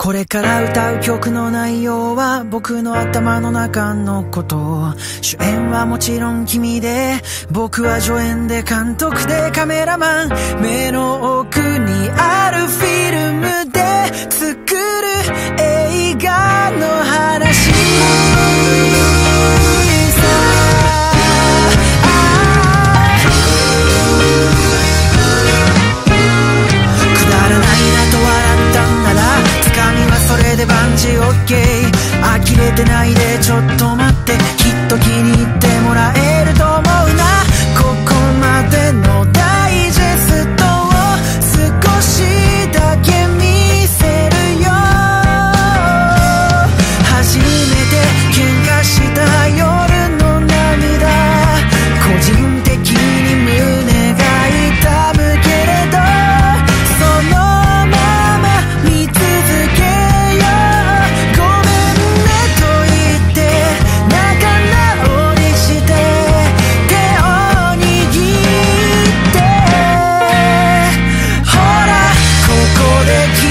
これから歌う曲の内容は僕の頭の中のこと。主演はもちろん君で。僕は助演で監督でカメラマン。目の奥れてないでちょっと待って。で